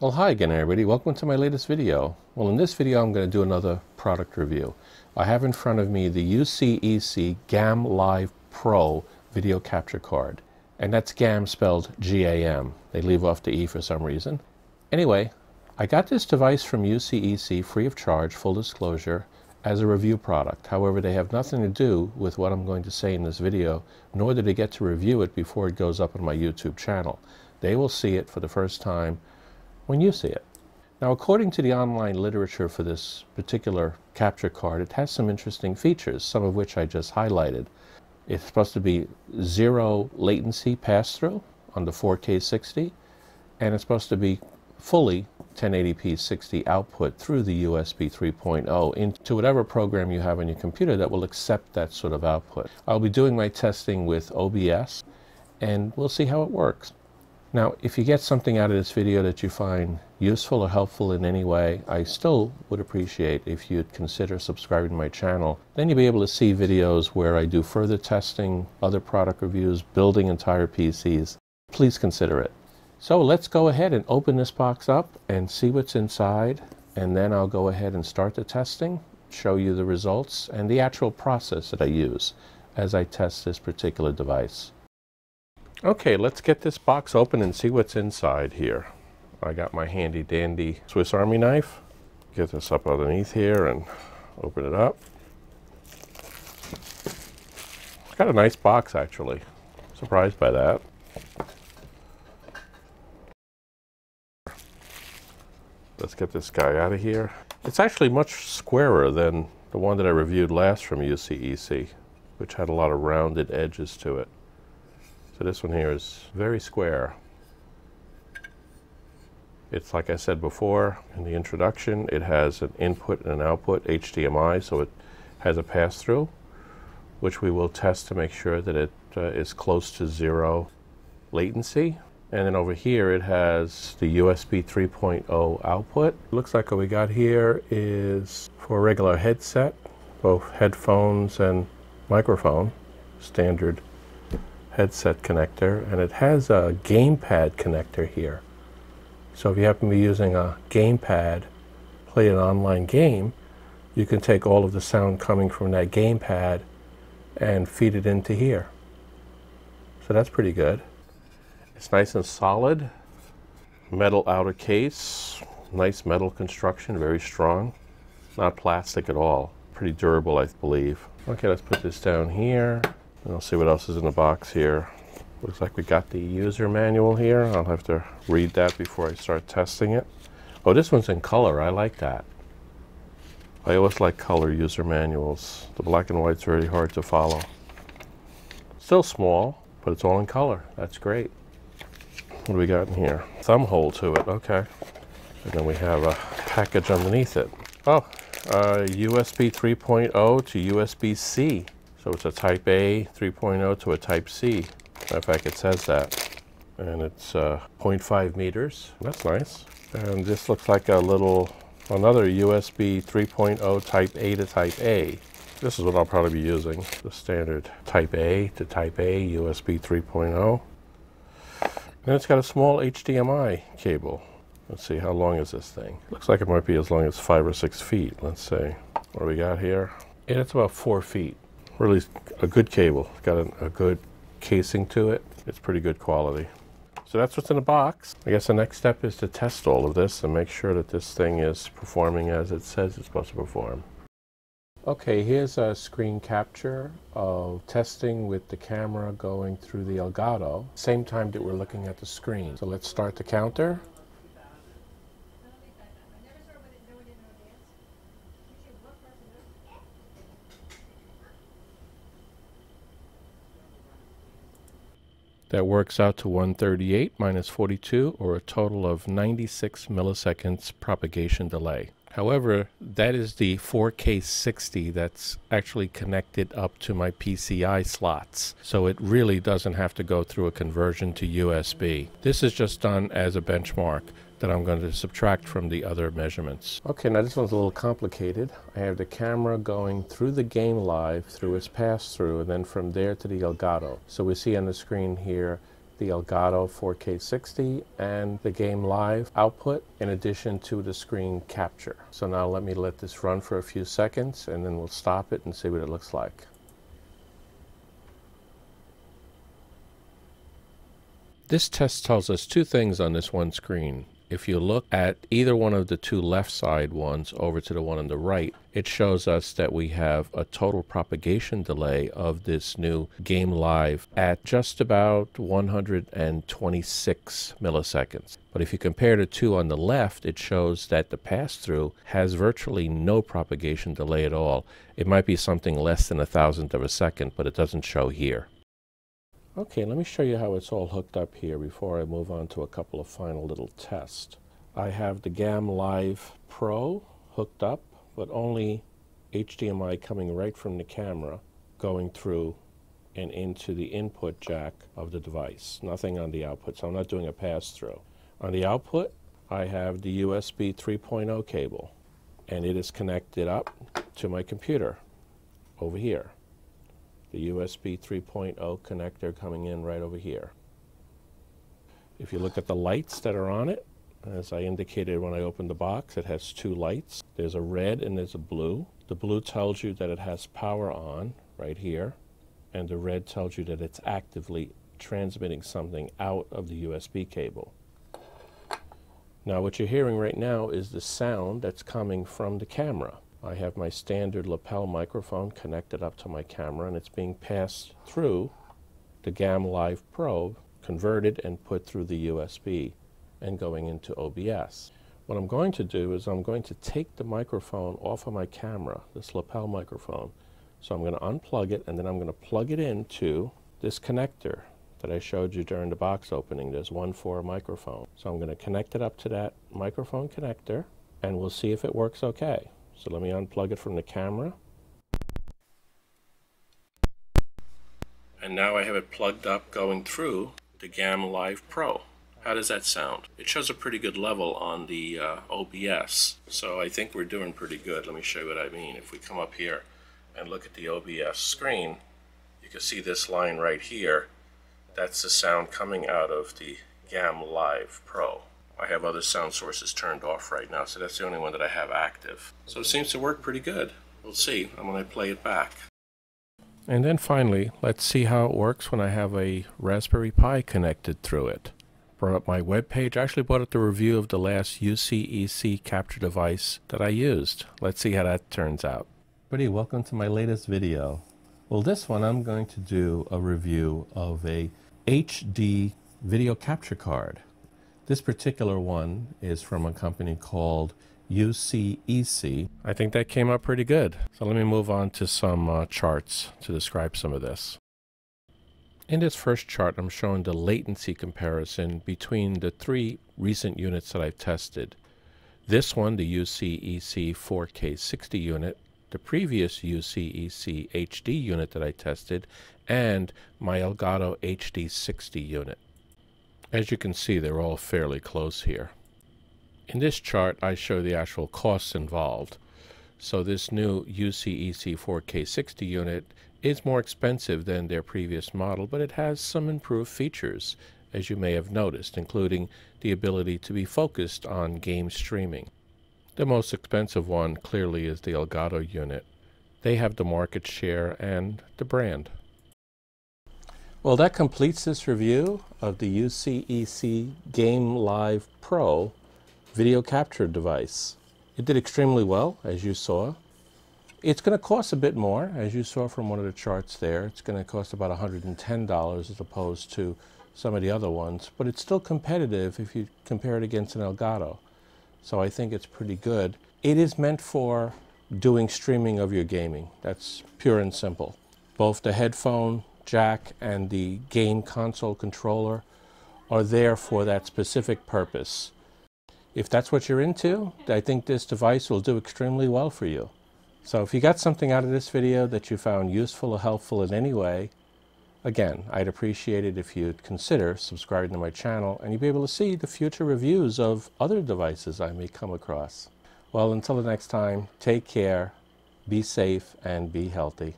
Well, hi again, everybody. Welcome to my latest video. Well, in this video, I'm going to do another product review. I have in front of me the UCEC GAM Live Pro video capture card. And that's GAM spelled G-A-M. They leave off the E for some reason. Anyway, I got this device from UCEC free of charge, full disclosure, as a review product. However, they have nothing to do with what I'm going to say in this video, nor do they get to review it before it goes up on my YouTube channel. They will see it for the first time when you see it. Now, according to the online literature for this particular capture card, it has some interesting features, some of which I just highlighted. It's supposed to be zero latency pass-through on the 4K 60, and it's supposed to be fully 1080p 60 output through the USB 3.0 into whatever program you have on your computer that will accept that sort of output. I'll be doing my testing with OBS, and we'll see how it works. Now, if you get something out of this video that you find useful or helpful in any way, I still would appreciate if you'd consider subscribing to my channel. Then you'll be able to see videos where I do further testing, other product reviews, building entire PCs. Please consider it. So let's go ahead and open this box up and see what's inside, and then I'll go ahead and start the testing, show you the results, and the actual process that I use as I test this particular device. Okay, let's get this box open and see what's inside here. I got my handy dandy Swiss Army knife. Get this up underneath here and open it up. It's got a nice box actually. Surprised by that. Let's get this guy out of here. It's actually much squarer than the one that I reviewed last from UCEC, which had a lot of rounded edges to it. So this one here is very square. It's like I said before in the introduction, it has an input and an output HDMI, so it has a pass-through, which we will test to make sure that it uh, is close to zero latency. And then over here it has the USB 3.0 output. Looks like what we got here is for a regular headset, both headphones and microphone, standard headset connector and it has a gamepad connector here. So if you happen to be using a gamepad, play an online game, you can take all of the sound coming from that gamepad and feed it into here. So that's pretty good. It's nice and solid. Metal outer case, nice metal construction, very strong. Not plastic at all. Pretty durable, I believe. Okay, let's put this down here. I'll see what else is in the box here. Looks like we got the user manual here. I'll have to read that before I start testing it. Oh, this one's in color. I like that. I always like color user manuals. The black and white's really hard to follow. Still small, but it's all in color. That's great. What do we got in here? Thumb hole to it. Okay. And then we have a package underneath it. Oh, uh, USB 3.0 to USB-C. So it's a type A 3.0 to a type C. Matter of fact, it says that. And it's uh, 0.5 meters. That's nice. And this looks like a little, another USB 3.0 type A to type A. This is what I'll probably be using, the standard type A to type A USB 3.0. And it's got a small HDMI cable. Let's see, how long is this thing? Looks like it might be as long as five or six feet. Let's see. What do we got here? And it's about four feet really a good cable. It's got a, a good casing to it. It's pretty good quality. So that's what's in the box. I guess the next step is to test all of this and make sure that this thing is performing as it says it's supposed to perform. Okay, here's a screen capture of testing with the camera going through the Elgato, same time that we're looking at the screen. So let's start the counter. That works out to 138 minus 42, or a total of 96 milliseconds propagation delay. However, that is the 4K 60 that's actually connected up to my PCI slots. So it really doesn't have to go through a conversion to USB. This is just done as a benchmark that I'm going to subtract from the other measurements. Okay, now this one's a little complicated. I have the camera going through the GAM Live through its pass-through and then from there to the Elgato. So we see on the screen here the Elgato 4K60 and the GAM Live output in addition to the screen capture. So now let me let this run for a few seconds and then we'll stop it and see what it looks like. This test tells us two things on this one screen. If you look at either one of the two left side ones over to the one on the right, it shows us that we have a total propagation delay of this new GAM Live at just about 126 milliseconds. But if you compare the two on the left, it shows that the pass-through has virtually no propagation delay at all. It might be something less than a thousandth of a second, but it doesn't show here. Okay, let me show you how it's all hooked up here before I move on to a couple of final little tests. I have the GAM Live Pro hooked up, but only HDMI coming right from the camera going through and into the input jack of the device. Nothing on the output, so I'm not doing a pass-through. On the output, I have the USB 3.0 cable, and it is connected up to my computer over here the USB 3.0 connector coming in right over here. If you look at the lights that are on it, as I indicated when I opened the box, it has two lights. There's a red and there's a blue. The blue tells you that it has power on right here, and the red tells you that it's actively transmitting something out of the USB cable. Now what you're hearing right now is the sound that's coming from the camera. I have my standard lapel microphone connected up to my camera and it's being passed through the GAM Live probe, converted and put through the USB and going into OBS. What I'm going to do is I'm going to take the microphone off of my camera, this lapel microphone. So I'm going to unplug it and then I'm going to plug it into this connector that I showed you during the box opening. There's one for a microphone. So I'm going to connect it up to that microphone connector and we'll see if it works okay. So let me unplug it from the camera. And now I have it plugged up going through the GAM Live Pro. How does that sound? It shows a pretty good level on the uh, OBS, so I think we're doing pretty good. Let me show you what I mean. If we come up here and look at the OBS screen, you can see this line right here. That's the sound coming out of the GAM Live Pro. I have other sound sources turned off right now, so that's the only one that I have active. So it seems to work pretty good. We'll see. When I'm going to play it back. And then finally, let's see how it works when I have a Raspberry Pi connected through it. Brought up my web page. I actually brought up the review of the last UCEC capture device that I used. Let's see how that turns out. Buddy, welcome to my latest video. Well, this one I'm going to do a review of a HD video capture card. This particular one is from a company called UCEC. I think that came up pretty good. So let me move on to some uh, charts to describe some of this. In this first chart, I'm showing the latency comparison between the three recent units that I've tested. This one, the UCEC 4K60 unit, the previous UCEC HD unit that I tested, and my Elgato HD60 unit. As you can see, they're all fairly close here. In this chart, I show the actual costs involved. So this new UCEC 4K60 unit is more expensive than their previous model, but it has some improved features, as you may have noticed, including the ability to be focused on game streaming. The most expensive one clearly is the Elgato unit. They have the market share and the brand. Well, that completes this review of the UCEC GAM Live Pro video capture device. It did extremely well, as you saw. It's going to cost a bit more, as you saw from one of the charts there. It's going to cost about $110 as opposed to some of the other ones, but it's still competitive if you compare it against an Elgato. So I think it's pretty good. It is meant for doing streaming of your gaming. That's pure and simple. Both the headphone jack and the game console controller are there for that specific purpose. If that's what you're into, I think this device will do extremely well for you. So if you got something out of this video that you found useful or helpful in any way, again, I'd appreciate it if you'd consider subscribing to my channel and you'd be able to see the future reviews of other devices I may come across. Well, until the next time, take care, be safe, and be healthy.